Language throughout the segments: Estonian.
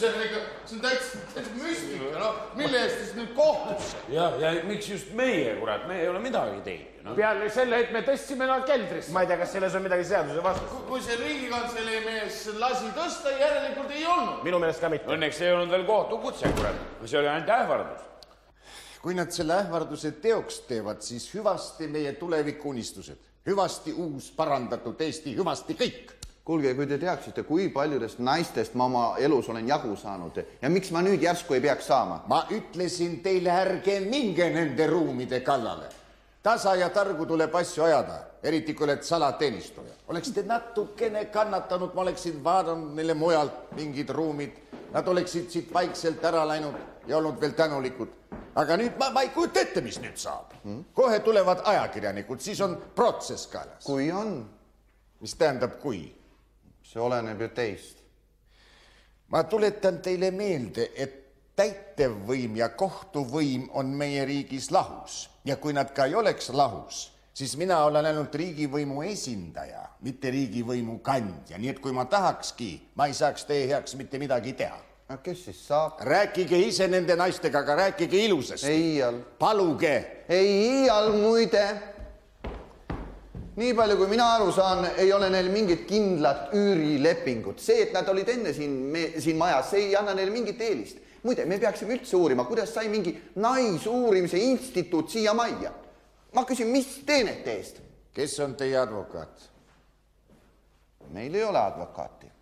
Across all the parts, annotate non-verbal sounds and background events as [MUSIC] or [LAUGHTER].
sellega, see on täitsa, täitsa müstika, noh, mille eest siis nüüd kohtusse? ja, ja miks just meie, kurat, me ei ole midagi teinud no.. peale selle, et me tõstsime nad keldrisse. ma ei tea, kas selles on midagi seaduse vastast. kui see Riigikantselei mees lasi tõsta, järelikult ei olnud. minu meelest ka mitte. Õnneks ei olnud veel kohtukutse, kurat, see oli ainult ähvardus. kui nad selle ähvarduse teoks teevad, siis hüvasti meie tulevikuunistused, hüvasti uus parandatud Eesti, hüvasti kõik. kuulge, kui te teaksite, kui paljudest naistest ma oma elus olen jagu saanud ja miks ma nüüd järsku ei peaks saama? ma ütlesin teile, ärge minge nende ruumide kallale. tasa ja targu tuleb asju ajada, eriti kui oled salateenistuja. oleksite natukene kannatanud, ma oleksin vaadanud neile mujalt mingid ruumid, nad oleksid siit vaikselt ära läinud ja olnud veel tänulikud. aga nüüd ma, ma ei kujuta ette, mis nüüd saab hmm?. kohe tulevad ajakirjanikud, siis on protsess kaelas. kui on, mis tähendab kui? See oleneb ju teist. ma tuletan teile meelde, et täitevvõim ja kohtuvõim on meie riigis lahus ja kui nad ka ei oleks lahus, siis mina olen ainult riigivõimu esindaja, mitte riigivõimu kandja, nii et kui ma tahakski, ma ei saaks teie heaks mitte midagi teha. no kes siis saab? rääkige ise nende naistega, aga rääkige ilusasti. paluge, ei iial muide. Nii palju, kui mina aru saan, ei ole neil mingit kindlat üürilepingut, see, et nad olid enne siin, siin majas, see ei anna neile mingit eelist. muide, me peaksime üldse uurima, kuidas sai mingi naisuurimise instituut siia majja. ma küsin, mis teenete eest? kes on teie advokaat? meil ei ole advokaati,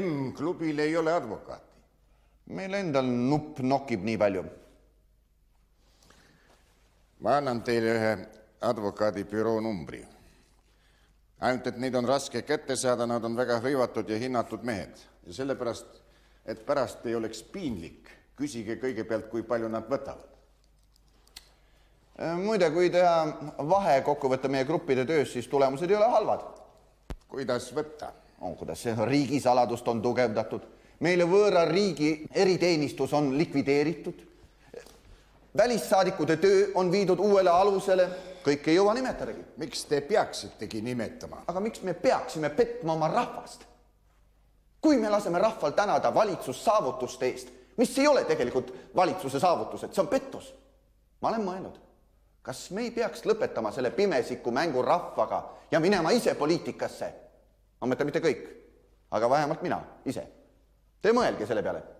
M-klubil ei ole advokaati. meil endal nupp nokib nii palju ma annan teile ühe advokaadibüroo numbri. ainult, et neid on raske kätte saada, nad on väga hõivatud ja hinnatud mehed ja sellepärast, et pärast ei oleks piinlik, küsige kõigepealt, kui palju nad võtavad. Äh, muide, kui teha vahekokkuvõte meie gruppide tööst, siis tulemused ei ole halvad. kuidas võtta? on, kuidas see riigisaladust on tugevdatud, meile võõra riigi eriteenistus on likvideeritud, välissaadikute töö on viidud uuele alusele, kõike ei jõua nimetadagi. miks te peaksitegi nimetama? aga miks me peaksime petma oma rahvast? kui me laseme rahval tänada valitsussaavutuste eest, mis ei ole tegelikult valitsuse saavutused, see on pettus. ma olen mõelnud, kas me ei peaks lõpetama selle pimesiku mängu rahvaga ja minema ise poliitikasse? ma mõtlen mitte kõik, aga vähemalt mina ise. Te mõelge selle peale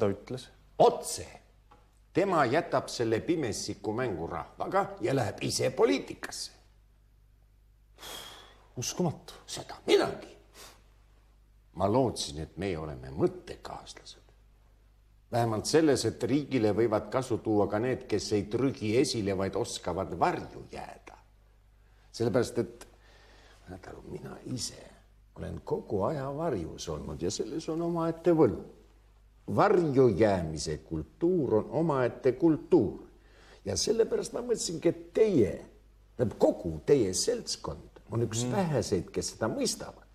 seda ütles? otse. tema jätab selle pimesiku mängu rahvaga ja läheb ise poliitikasse. uskumatu. seda minagi. ma lootsin, et meie oleme mõttekaaslased. vähemalt selles, et riigile võivad kasu tuua ka need, kes ei trügi esile, vaid oskavad varju jääda. sellepärast, et saad aru, mina ise olen kogu aja varjus olnud ja selles on omaette võlu varju jäämise kultuur on omaette kultuur ja sellepärast ma mõtlesingi, et teie, tähendab kogu teie seltskond on üks mm. väheseid, kes seda mõistavad.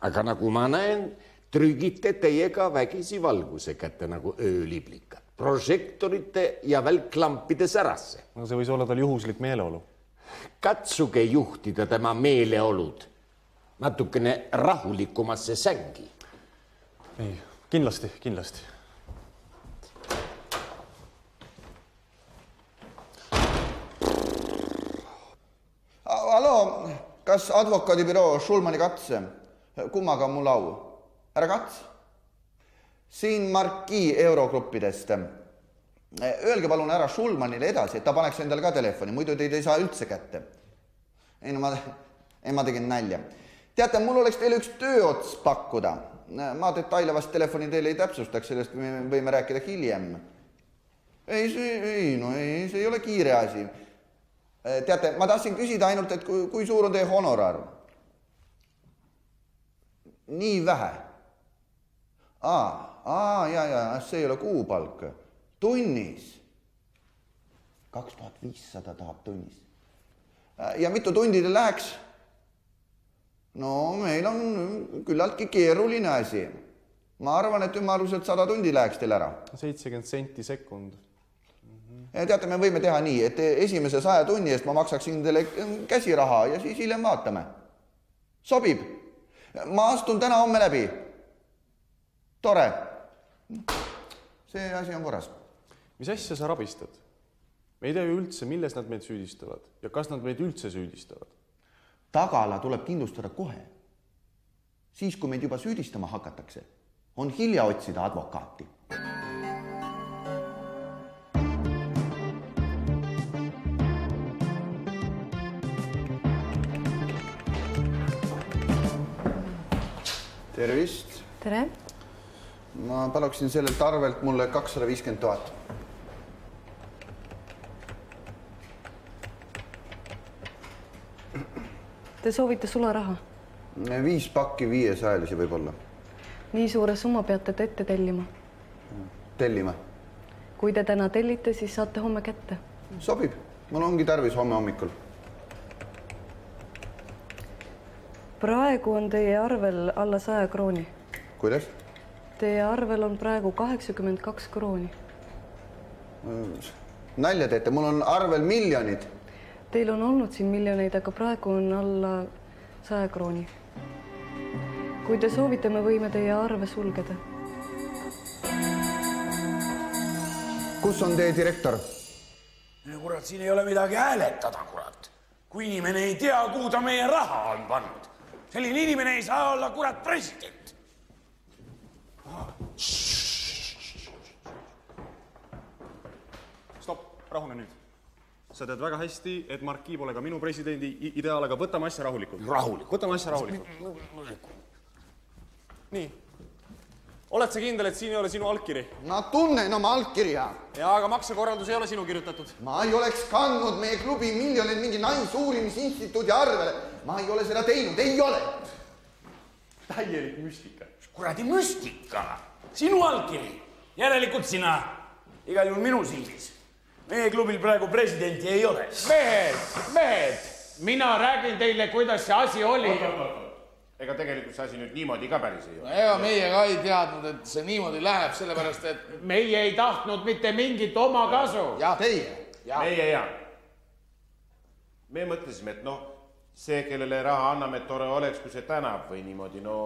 aga nagu ma näen, trügite teie ka vägisi valguse kätte nagu ööliblikad, prožektorite ja välklampide särasse. no see võis olla tal juhuslik meeleolu. katsuge juhtida tema meeleolud natukene rahulikumasse sängi. ei, kindlasti, kindlasti. hallo, kas advokaadibüroo Schulmani katse, kummaga on mul au? härra Kats? siin Marquis Eurogruppidest. Öelge palun härra Schulmanile edasi, et ta paneks endale ka telefoni, muidu teid ei saa üldse kätte. ei no ma, ei ma tegin nalja. teate, mul oleks teile üks tööots pakkuda. Ma detaile vast telefoni teile ei täpsustaks, sellest me võime rääkida hiljem. ei, see, ei no ei, see ei ole kiire asi teate, ma tahtsin küsida ainult, et kui, kui suur on teie honorar? nii vähe? aa, aa, ja, ja see ei ole kuupalk, tunnis. kaks tuhat viissada tahab tunnis. ja mitu tundi teil läheks? No meil on küllaltki keeruline asi. ma arvan, et ümmarguselt sada tundi läheks teil ära. seitsekümmend senti sekund. ja teate, me võime teha nii, et esimese saja tunni eest ma maksaksin teile käsiraha ja siis hiljem vaatame. sobib? ma astun täna-homme läbi. tore. see asi on korras. mis asja sa rabistad? me ei tea ju üldse, milles nad meid süüdistavad ja kas nad meid üldse süüdistavad. Tagala tuleb kindlustada kohe. siis, kui meid juba süüdistama hakatakse, on hilja otsida advokaati. tervist, tere, ma paluksin sellelt arvelt mulle kakssada viiskümmend tuhat. Te soovite sularaha? viis pakki viiesajalisi võib-olla. nii suure summa peate te ette tellima. tellime. kui te täna tellite, siis saate homme kätte. sobib, mul ongi tarvis homme hommikul. praegu on teie arvel alla saja krooni. kuidas? Teie arvel on praegu kaheksakümmend kaks krooni. nalja teete, mul on arvel miljonid. Teil on olnud siin miljoneid, aga praegu on alla saja krooni. kui te soovite, me võime teie arve sulgeda. kus on teie direktor? kurat, siin ei ole midagi hääletada, kurat. kui inimene ei tea, kuhu ta meie raha on pannud, selline inimene ei saa olla, kurat, president. stopp, rahune nüüd. Sa tead väga hästi, et Marquis pole ka minu presidendi ideaal, aga võtame asja rahulikult. rahulikult. võtame asja rahulikult. nii. oled sa kindel, et siin ei ole sinu allkiri? ma tunnen oma allkirja. jaa, aga maksekorraldus ei ole sinu kirjutatud. ma ei oleks kandnud meie klubi miljoneid mingi naisuurimisinstituudi arvele. ma ei ole seda teinud, ei ole. täielik müstika. kuradi müstika, sinu allkiri, järelikult sina, igal juhul minu silmis. Meie klubil praegu presidenti ei ole. mehed, mehed, mina räägin teile, kuidas see asi oli. ega tegelikult see asi nüüd niimoodi ka päris ei ole. ega meie ka ei teadnud, et see niimoodi läheb, sellepärast et meie ei tahtnud mitte mingit omakasu. ja teie? meie ja. me mõtlesime, et noh, see, kellele raha anname, et tore oleks, kui see tänab või niimoodi, no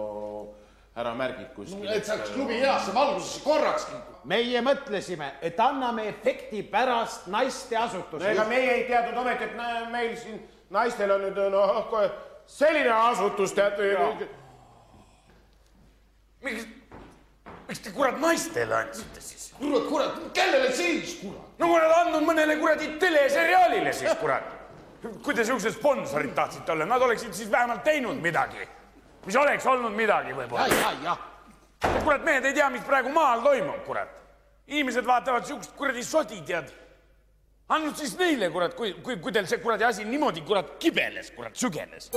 ära märgid kuskil. et saaks klubi heasse valgusesse korrakski. meie mõtlesime, et anname efekti pärast no naisteasutusele. ega meie ei teadnud ometi, et meil siin naistel on nüüd noh, kohe selline asutus tead. miks, miks te kurat naistele andsite siis? kurat, kurat, kellele siis, kurat? no kui nad andnud mõnele kuradi teleseriaalile siis kurat. kui te siuksed sponsorid tahtsite olla, nad oleksid siis vähemalt teinud midagi, mis oleks olnud midagi ja, võib-olla. ja, ja. kurat, mehed ei tea, mis praegu maal toimub, kurat. inimesed vaatavad siukest kuradi sodi, tead. andnud siis neile, kurat, kui, kui, kui teil see kuradi asi niimoodi, kurat, kibeles, kurat, sügeles.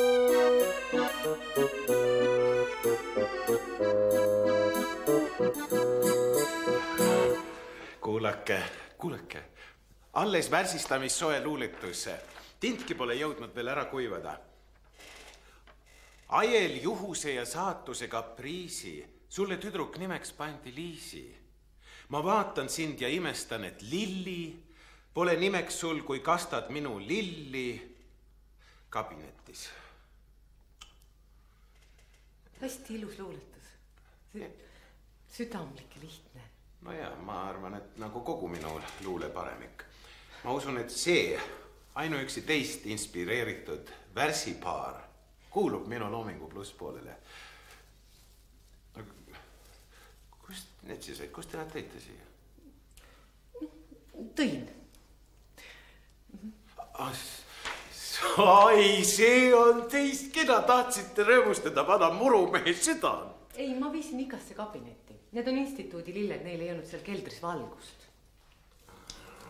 kuulake, kuulake, alles värsistamissoe luuletus. tintki pole jõudnud veel ära kuivada. Ajel juhuse ja saatuse kapriisi, sulle tüdruk nimeks pandi Liisi. ma vaatan sind ja imestan, et Lilli pole nimeks sul, kui kastad minu lilli kabinetis. hästi ilus luuletus. südamlik ja lihtne. no ja ma arvan, et nagu kogu minu luuleparemik. ma usun, et see ainuüksi teist inspireeritud värsipaar kuulub minu loomingu plusspoolele. kust need siis olid, kust te nad tõite siia? tõin. ai, see on teist, keda tahtsite rõõmustada, vana murumehe süda. ei, ma viisin igasse kabinetti. Need on instituudi lilled, neil ei olnud seal keldris valgust.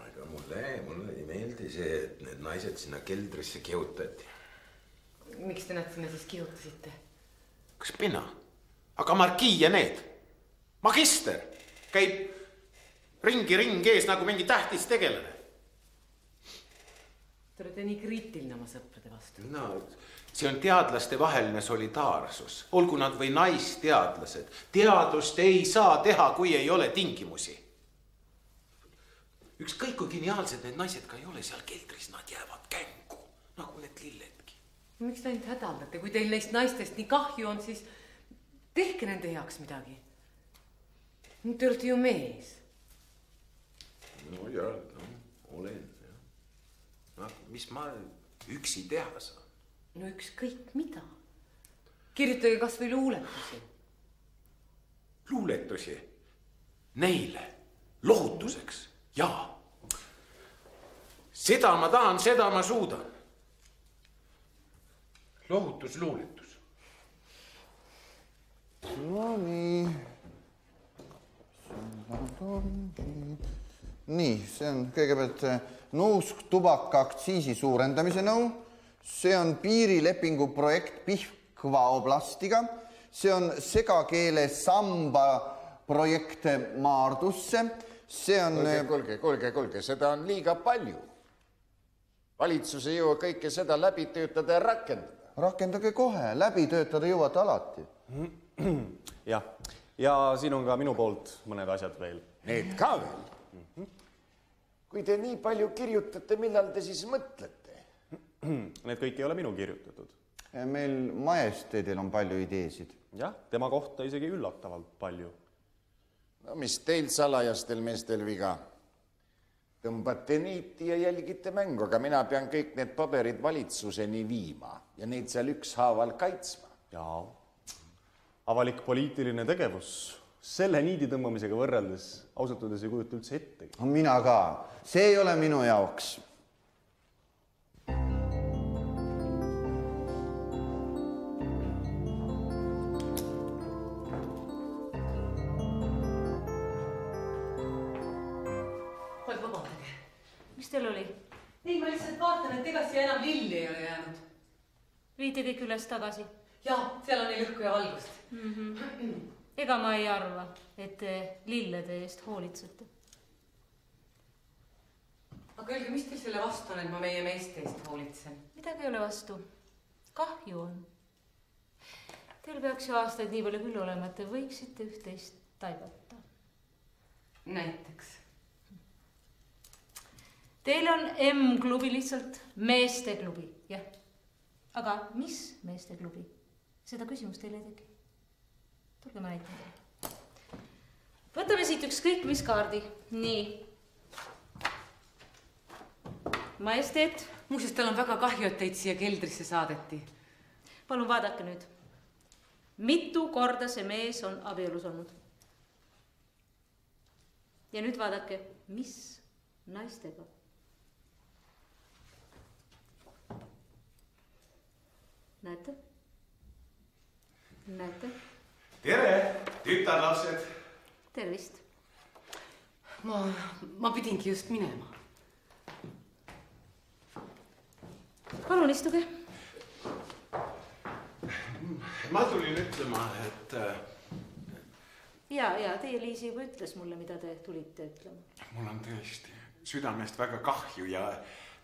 aga mulle, mulle ei meeldi see, et need naised sinna keldrisse kihutati. Miks te nad sinna siis kihutasite? kas mina? aga markii ja need, magister käib ringi-ringi ees nagu mingi tähtis tegelane. Te olete nii kriitiline oma sõprade vastu. no see on teadlastevaheline solidaarsus, olgu nad või naisteadlased. teadust ei saa teha, kui ei ole tingimusi. ükskõik kui geniaalsed need naised ka ei ole seal keldris, nad jäävad kängu nagu need lilledki. Miks te ainult hädaldate, kui teil neist naistest nii kahju on, siis tehke nende heaks midagi. Te olete ju mees. no ja, no olen jah. no mis ma üksi teha saan? no ükskõik mida. kirjutage kasvõi luuletusi. luuletusi neile lohutuseks, jaa. seda ma tahan, seda ma suudan. Lohutusluuletus. no nii. see on kõigepealt eh, nuusk tubaka aktsiisi suurendamise nõu, see on piirilepingu projekt Pihkva oblastiga, see on segakeele samba projekt Maardusse, see on kuulge, kuulge, kuulge, kuulge, seda on liiga palju. valitsus ei jõua kõike seda läbi töötada ja rakendada. Rakendage kohe, läbi töötada jõuate alati. [CLEARS THROAT] jah, ja siin on ka minu poolt mõned asjad veel. Need ka veel? kui te nii palju kirjutate, millal te siis mõtlete? [CLEARS THROAT] Need kõik ei ole minu kirjutatud. meil majesteedil on palju ideesid. jah, tema kohta isegi üllatavalt palju. no mis teil salajastel meestel viga? Tõmbate niiti ja jälgite mängu, aga mina pean kõik need paberid valitsuseni viima ja neid seal ükshaaval kaitsma. jaa, avalik poliitiline tegevus selle niidi tõmbamisega võrreldes ausalt öeldes ei kujuta üldse ettegi. mina ka, see ei ole minu jaoks mis teil oli? ei, ma lihtsalt vaatan, et ega siia enam lilli ei ole jäänud. viite kõik üles tagasi jaa, seal on nii õhku ja valgust mm? -hmm. ega ma ei arva, et te lillede eest hoolitsete. aga öelge, mis teil selle vastu on, et ma meie meeste eest hoolitsen? midagi ei ole vastu. kahju on. Teil peaks ju aastaid nii palju küll olema, et te võiksite üht-teist taibata. näiteks? Teil on M-klubi lihtsalt meesteklubi, jah. aga mis meesteklubi? seda küsimust teil ei teki. tulge, ma näitan teile. võtame siit ükskõik mis kaardi, nii. majesteet. muuseas, tal on väga kahju, et teid siia keldrisse saadeti. palun vaadake nüüd. mitu korda see mees on abielus olnud? ja nüüd vaadake, mis naistega näete? näete? tere, tütarlapsed. tervist. ma, ma pidingi just minema. palun istuge. ma tulin ütlema, et äh, ja, ja teie Liisi juba ütles mulle, mida te tulite ütlema. mul on tõesti südamest väga kahju ja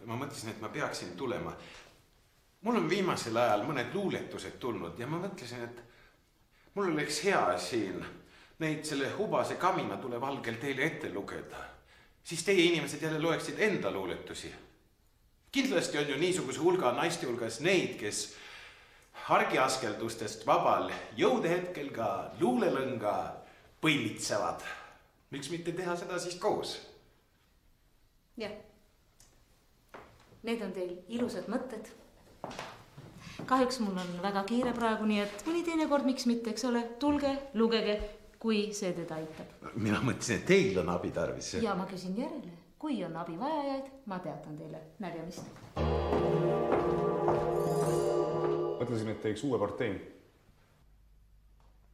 ma mõtlesin, et ma peaksin tulema. Mul on viimasel ajal mõned luuletused tulnud ja ma mõtlesin, et mul oleks hea siin neid selle hubase kaminatule valgel teile ette lugeda. siis teie inimesed jälle loeksid enda luuletusi. kindlasti on ju niisuguse hulga naiste hulgas neid, kes argiaskeldustest vabal jõudehetkel ka luulelõnga põilitsevad. miks mitte teha seda siis koos? jah. Need on teil ilusad mõtted. Kahjuks mul on väga kiire praegu, nii et mõni teinekord, miks mitte, eks ole, tulge, lugege, kui see teid aitab. mina mõtlesin, et teil on abi tarvis. ja ma küsin järele, kui on abivajajaid, ma teatan teile nägemist. mõtlesin, et teeks uue partei.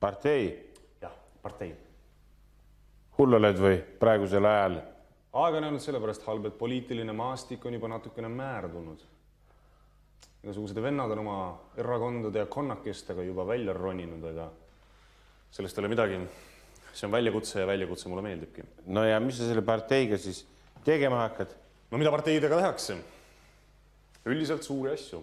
partei? jah, partei. hull oled või praegusel ajal? aeg on jäänud sellepärast halb, et poliitiline maastik on juba natukene määrdunud. Igasugused vennad on oma erakondade ja konnakestega juba välja roninud, aga sellest ei ole midagi. see on väljakutse ja väljakutse mulle meeldibki. no ja mis sa selle parteiga siis tegema hakkad? no mida parteidega tehakse? üldiselt suuri asju.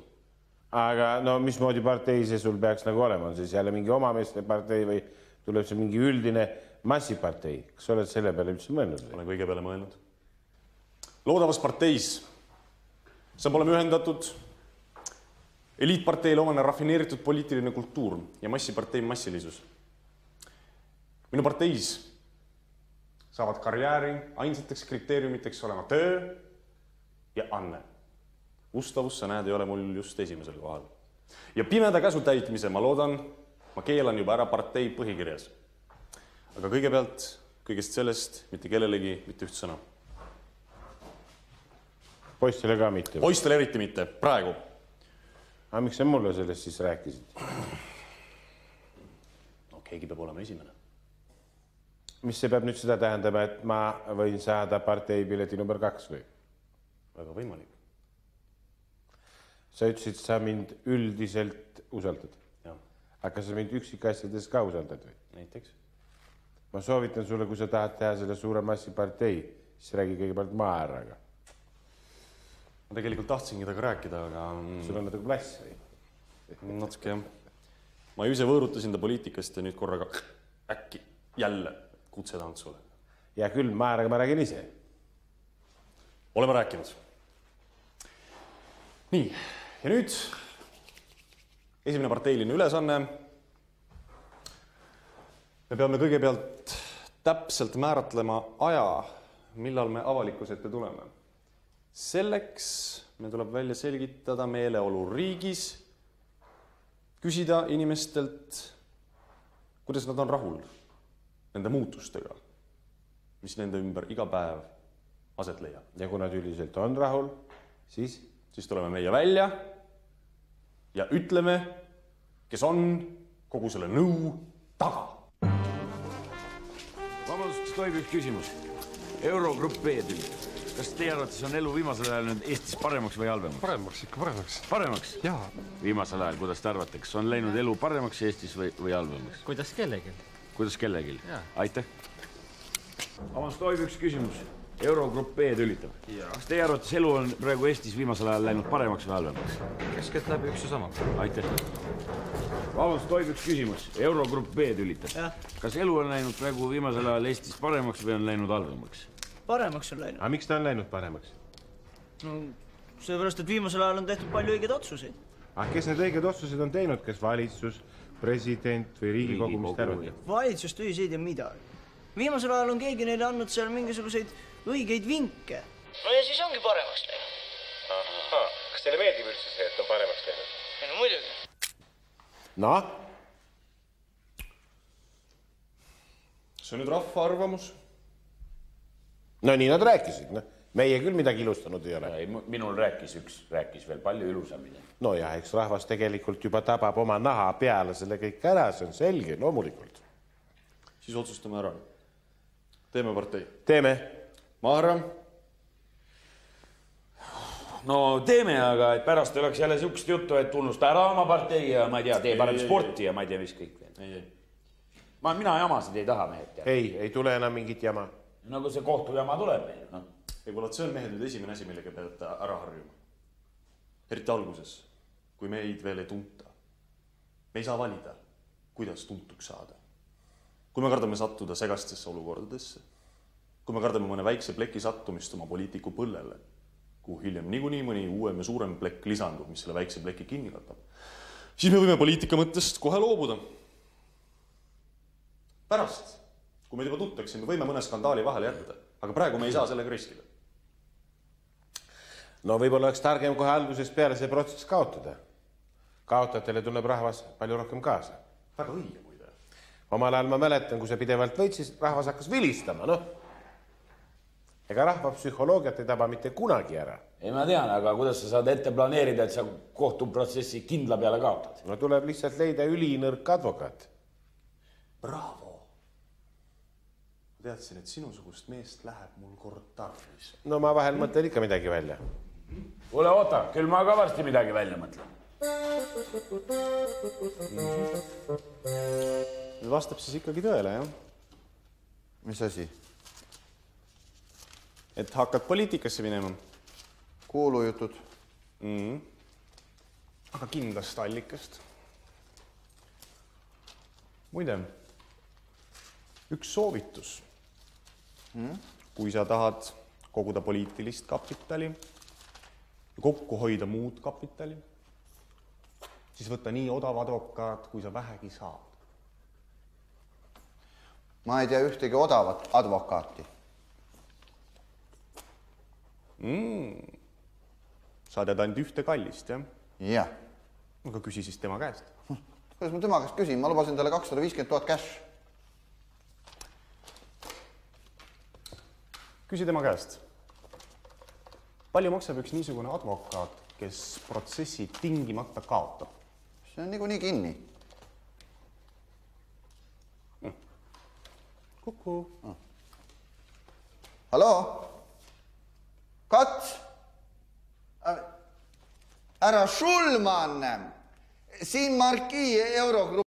aga no mismoodi partei see sul peaks nagu olema, on siis jälle mingi omameeste partei või tuleb see mingi üldine massipartei, kas sa oled selle peale üldse mõelnud? olen kõige peale mõelnud. loodavas parteis saab olema ühendatud eliitparteile omane rafineeritud poliitiline kultuur ja massipartei massilisus. minu parteis saavad karjääri ainsateks kriteeriumiteks olema töö ja anne. ustavus, sa näed, ei ole mul just esimesel kohal. ja pimeda käsu täitmise, ma loodan, ma keelan juba ära partei põhikirjas. aga kõigepealt kõigest sellest mitte kellelegi mitte üht sõna. poistele ka mitte? poistele eriti mitte, praegu aga miks sa mulle sellest siis rääkisid? no keegi peab olema esimene. mis see peab nüüd seda tähendama, et ma võin saada parteipileti number kaks või? väga võimalik. sa ütlesid, sa mind üldiselt usaldad. aga kas sa mind üksikasjades ka usaldad või? näiteks? ma soovitan sulle, kui sa tahad teha selle suure massipartei, siis räägi kõigepealt Maaraga ma tegelikult tahtsingi temaga rääkida, aga. sul on natuke plass või? natuke jah. ma ju ise võõrutasin ta poliitikast ja nüüd korraga äkki jälle kutse tantsule. hea küll, Maaraga ma räägin ise. oleme rääkinud. nii, ja nüüd esimene parteiline ülesanne. me peame kõigepealt täpselt määratlema aja, millal me avalikkuse ette tuleme selleks meil tuleb välja selgitada meeleolu riigis, küsida inimestelt, kuidas nad on rahul nende muutustega, mis nende ümber iga päev aset leiab. ja kui nad üldiselt on rahul, siis? siis tuleme meie välja ja ütleme, kes on kogu selle nõu taga. vabandust, tohib üks küsimus? Eurogrupp B-tüüp kas teie arvates on elu viimasel ajal nüüd Eestis paremaks või halvemaks? paremaks, ikka paremaks. paremaks? jaa. viimasel ajal, kuidas te arvate, kas on läinud elu paremaks Eestis või, või halvemaks? kuidas kellelgi. kuidas kellelgi? aitäh. vabandust, tohib üks küsimus? Eurogrupp B tülitab. kas teie arvates elu on praegu Eestis viimasel ajal läinud paremaks või halvemaks? keskeltläbi üks ja sama. aitäh. vabandust, tohib üks küsimus? Eurogrupp B tülitab. kas elu on läinud praegu viimasel ajal Eestis paremaks või on läinud halvemaks? Paremaks on läinud. aga miks ta on läinud paremaks? no sellepärast, et viimasel ajal on tehtud palju õigeid otsuseid. aga kes need õiged otsused on teinud, kas valitsus, president või Riigikogu, mis te arvate? valitsust ei tea midagi. viimasel ajal on keegi neile andnud seal mingisuguseid õigeid vinke. no ja siis ongi paremaks läinud. kas teile meeldib üldse see, et on paremaks läinud? ei no muidugi. noh? see on nüüd rahva arvamus no nii nad rääkisid, noh, meie küll midagi ilustanud ei ole. ei, minul rääkis üks, rääkis veel palju ilusamini. nojah, eks rahvas tegelikult juba tabab oma naha peale selle kõik ära, see on selge, loomulikult. siis otsustame ära. teeme partei. teeme. Maarja. no teeme, aga et pärast ei oleks jälle siukest juttu, et unnusta ära oma partei ja ma ei tea, tee parem sporti ja ma ei tea, mis kõik veel. ma, mina jamasid ei taha, mehed. ei, ei tule enam mingit jama nagu see kohtujama tuleb meil, noh. ei, kuule, see on mehed nüüd esimene asi, millega peate ära harjuma. eriti alguses, kui meid veel ei tunta. me ei saa valida, kuidas tuntuks saada. kui me kardame sattuda segastesse olukordadesse, kui me kardame mõne väikse pleki sattumist oma poliitiku põllele, kuhu hiljem niikuinii mõni uuem ja suurem plekk lisandub, mis selle väikse pleki kinni katab, siis me võime poliitika mõttest kohe loobuda. pärast kui meid juba tuntakse, me võime mõne skandaali vahele jätta, aga praegu me ei saa sellega riskida. no võib-olla oleks targem kohe algusest peale see protsess kaotada. kaotajatele tunneb rahvas palju rohkem kaasa. väga õige muide. omal ajal ma mäletan, kui sa pidevalt võitsid, rahvas hakkas vilistama, noh. ega rahva psühholoogiat ei taba mitte kunagi ära. ei, ma tean, aga kuidas sa saad ette planeerida, et sa kohtuprotsessi kindla peale kaotad? no tuleb lihtsalt leida ülinõrk advokaat. Bravo teadsin, et sinusugust meest läheb mul kord tarvis. no ma vahel mõtlen ikka midagi välja. kuule, oota, küll ma ka varsti midagi välja mõtlen. vastab siis ikkagi tõele, jah? mis asi? et hakkad poliitikasse minema kuulujutud mm.. aga kindlast allikast. muide, üks soovitus mm?. Kui sa tahad koguda poliitilist kapitali ja kokku hoida muud kapitali, siis võta nii odav advokaat, kui sa vähegi saad ma ei tea ühtegi odavat advokaati mm.. sa tead ainult ühte kallist, jah? jah. aga küsi siis tema käest. kuidas ma tema käest küsin, ma lubasin talle kakssada viiskümmend tuhat cash. Küsi tema käest. palju maksab üks niisugune advokaat, kes protsessi tingimata kaotab? see on niikuinii kinni. kuku mm.. halloo? Kats? härra Schulman, siin Marquis Eurogrupp